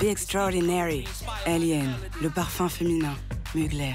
Be Extraordinary, Alien, le parfum féminin, Mugler.